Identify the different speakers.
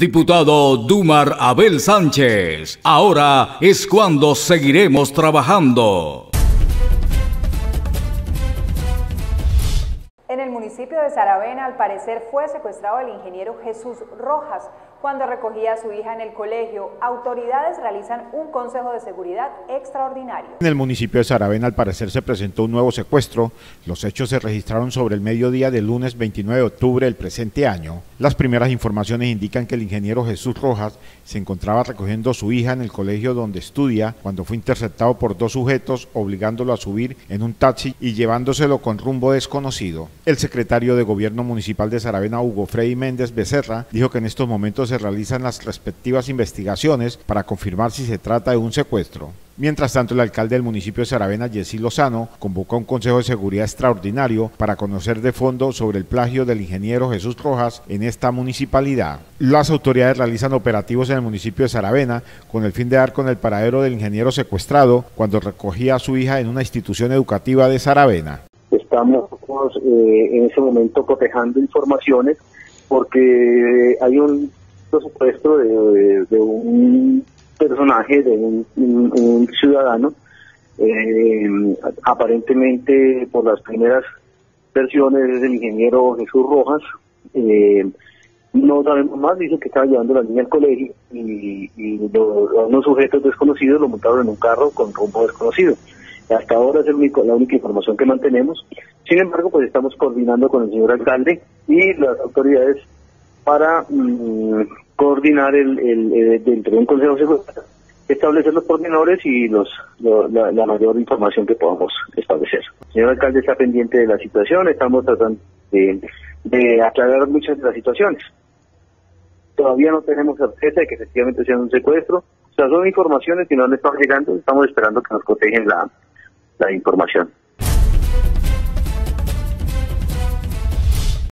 Speaker 1: Diputado Dumar Abel Sánchez, ahora es cuando seguiremos trabajando.
Speaker 2: En el municipio de Saravena, al parecer, fue secuestrado el ingeniero Jesús Rojas, cuando recogía a su hija en el colegio, autoridades realizan un consejo de seguridad extraordinario.
Speaker 3: En el municipio de Saravena, al parecer, se presentó un nuevo secuestro. Los hechos se registraron sobre el mediodía del lunes 29 de octubre del presente año. Las primeras informaciones indican que el ingeniero Jesús Rojas se encontraba recogiendo a su hija en el colegio donde estudia cuando fue interceptado por dos sujetos obligándolo a subir en un taxi y llevándoselo con rumbo desconocido. El secretario de Gobierno Municipal de Saravena, Hugo Frei Méndez Becerra, dijo que en estos momentos se realizan las respectivas investigaciones para confirmar si se trata de un secuestro. Mientras tanto, el alcalde del municipio de Saravena, Jessy Lozano, convocó un consejo de seguridad extraordinario para conocer de fondo sobre el plagio del ingeniero Jesús Rojas en esta municipalidad. Las autoridades realizan operativos en el municipio de Saravena con el fin de dar con el paradero del ingeniero secuestrado cuando recogía a su hija en una institución educativa de Saravena.
Speaker 4: Estamos eh, en ese momento cotejando informaciones porque hay un supuesto de, un personaje, de un, ciudadano, eh, aparentemente por las primeras versiones es el ingeniero Jesús Rojas, eh, no sabemos más, dice que estaba llevando a la niña al colegio y, unos sujetos desconocidos lo montaron en un carro con rumbo desconocido. Hasta ahora es el único, la única información que mantenemos. Sin embargo, pues estamos coordinando con el señor alcalde y las autoridades para mm, coordinar el, el, dentro de un consejo de seguridad, establecer los pormenores y los, la, mayor información que podamos establecer. El señor alcalde está pendiente de la situación, estamos tratando de, aclarar muchas de las situaciones. Todavía no tenemos certeza de que efectivamente sea un secuestro. O sea, son informaciones que no han estado llegando, estamos esperando que nos protegen la, la información.